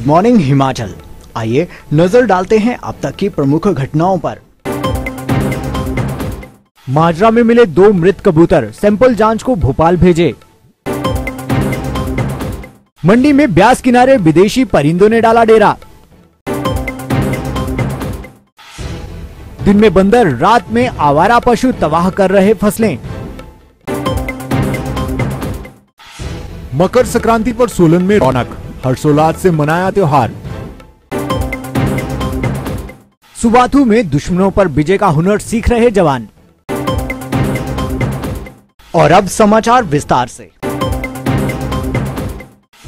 Good morning Himachal आइए नज़र डालते हैं अब तक की प्रमुख घटनाओं पर। माजरा में मिले दो मृत कबूतर सैंपल जाँच को भोपाल भेजे। मंडी में ब्यास किनारे विदेशी परिंदों ने डाला डेरा। दिन में बंदर, रात में आवारा पशु तबाह कर रहे फ़सलें। मकर संक्रांति पर सोलन में रौनक। हर्षोल्लास से मनाया त्योहार। सुबाथू में दुश्मनों पर विजय का हुनर सीख रहे जवान। और अब समाचार विस्तार से।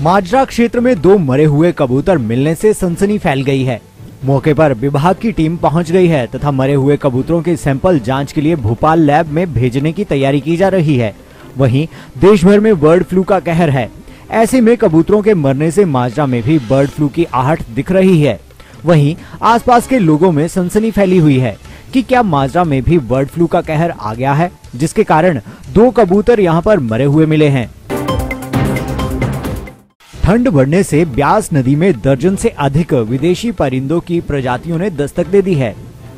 माजरा क्षेत्र में दो मरे हुए कबूतर मिलने से सनसनी फैल गई है। मौके पर विभाग की टीम पहुँच गई है तथा मरे हुए कबूतरों के सैंपल जाँच के लिए भोपाल लैब में भेजने की तैयारी की जा रही है। वहीं देश भर में बर्ड फ्लू का कहर है। ऐसे में कबूतरों के मरने से माजरा में भी बर्ड फ्लू की आहट दिख रही है। वहीं आसपास के लोगों में सनसनी फैली हुई है कि क्या माजरा में भी बर्ड फ्लू का कहर आ गया है, जिसके कारण दो कबूतर यहाँ पर मरे हुए मिले हैं। ठंड बढ़ने से ब्यास नदी में दर्जन से अधिक विदेशी परिंदों की प्रजातियों ने दस्तक दे दी है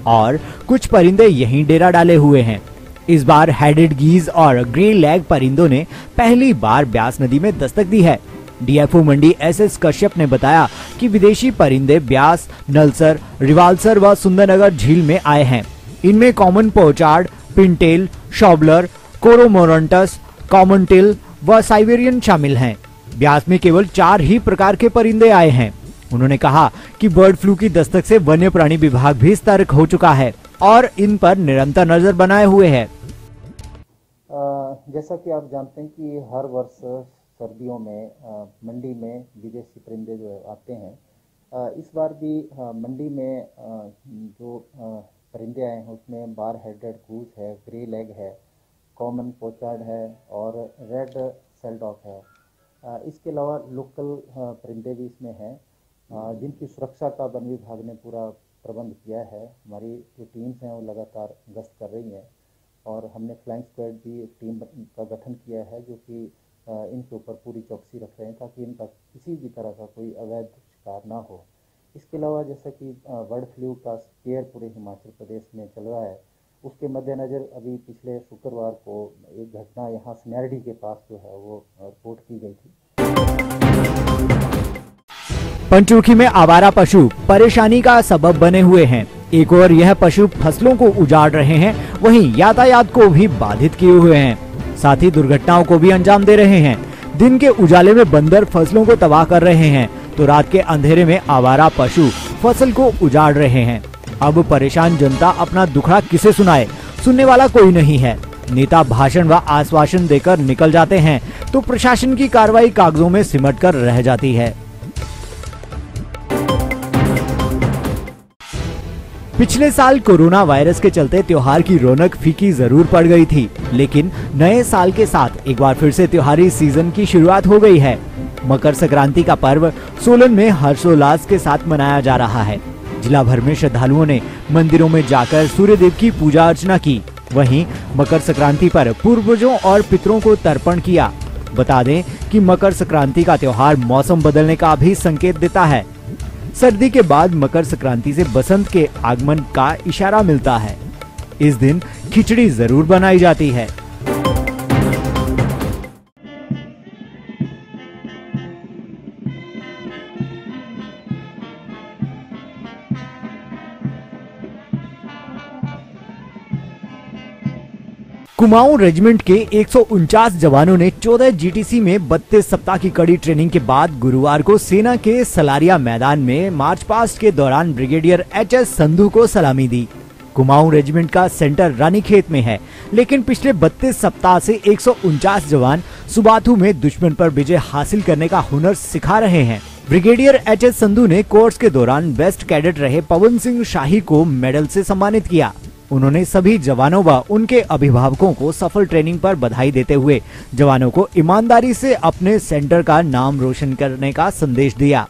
और कुछ परिंदे यहीं डेरा डाले हुए हैं। इस बार हेडेड गीज और ग्रे लैग परिंदों ने पहली बार ब्यास नदी में दस्तक दी है। DFO Mandi S S Kashyap ने बताया कि विदेशी परिंदे ब्यास, नलसर, रिवालसर व सुंदरनगर झील में आए हैं। इनमें common pochard pintail shoveler cormorants common teal व साइबेरियन शामिल हैं। ब्यास में केवल चार ही प्रकार के परिंदे आए हैं। उन्होंने कहा कि बर्ड फ्लू की दस्तक से वन्य प्राणी विभाग भी सतर्क हो चुका है और इन पर निरंतर नज़र बनाए हुए है। जैसा कि आप जानते हैं कि हर वर्ष सर्दियों में मंडी में विदेशी परिंदे जो आते हैं। इस बार भी मंडी में जो परिंदे आए हैं, उसमें बार हेडेड गूस है, ग्रे लेग है, कॉमन पोचार्ड है और रेड सेलडॉक है। इसके अलावा लोकल परिंदे भी इसमें हैं। जिनकी सुरक्षा का वन विभाग ने पूरा प्रबंध किया है। हमारी जो टीम्स हैं, वो लगातार गश्त कर रही हैं। और हमने फ्लाइंग स्क्वाड भी एक टीम का गठन किया है जो कि इनके ऊपर पूरी चौकसी रख रहे हैं ताकि इनका किसी भी तरह का कोई अवैध शिकार ना हो। इसके अलावा जैसा कि बर्ड फ्लू का स्केयर पूरे हिमाचल प्रदेश में चल रहा है। उसके मद्देनज़र अभी पिछले शुक्रवार को एक घटना यहाँ स्नैरडी के पास जो है वो रिपोर्ट की गई थी। पंचुखी में आवारा पशु परेशानी का सबब बने हुए हैं। एक और यह पशु फ़सलों को उजाड़ रहे हैं, वहीं यातायात को भी बाधित किए हुए हैं। साथ ही दुर्घटनाओं को भी अंजाम दे रहे हैं। दिन के उजाले में बंदर फ़सलों को तबाह कर रहे हैं तो रात के अंधेरे में आवारा पशु फ़सल को उजाड़ रहे हैं। अब परेशान जनता अपना दुखड़ा किसे सुनाए? सुनने वाला कोई नहीं है। नेता भाषण व आश्वासन देकर निकल जाते हैं तो प्रशासन की कार्रवाई कागजों में सिमट कर रह जाती है। पिछले साल कोरोना वायरस के चलते त्योहार की रौनक फीकी ज़रूर पड़ गई थी, लेकिन नए साल के साथ एक बार फिर से त्योहारी सीज़न की शुरुआत हो गई है। मकर संक्रांति का पर्व सोलन में हर्षोल्लास के साथ मनाया जा रहा है। जिला भर में श्रद्धालुओं ने मंदिरों में जाकर सूर्य देव की पूजा अर्चना की। वहीं मकर संक्रांति पर पूर्वजों और पितरों को तर्पण किया। बता दें कि मकर संक्रांति का त्योहार मौसम बदलने का भी संकेत देता है। सर्दी के बाद मकर संक्रांति से बसंत के आगमन का इशारा मिलता है। इस दिन खिचड़ी ज़रूर बनाई जाती है। कुमाऊं रेजिमेंट के एक सौ उनचास जवानों ने 14 जीटीसी में 32 सप्ताह की कड़ी ट्रेनिंग के बाद गुरुवार को सेना के सलारिया मैदान में मार्च पास्ट के दौरान ब्रिगेडियर एच एस संधू को सलामी दी। कुमाऊं रेजिमेंट का सेंटर रानीखेत में है, लेकिन पिछले 32 सप्ताह से एक सौ उनचास जवान सुबाथू में दुश्मन पर विजय हासिल करने का हुनर सिखा रहे हैं। ब्रिगेडियर एच एस संधू ने कोर्स के दौरान बेस्ट कैडेट रहे पवन सिंह शाही को मेडल से सम्मानित किया। उन्होंने सभी जवानों व उनके अभिभावकों को सफल ट्रेनिंग पर बधाई देते हुए जवानों को ईमानदारी से अपने सेंटर का नाम रोशन करने का संदेश दिया।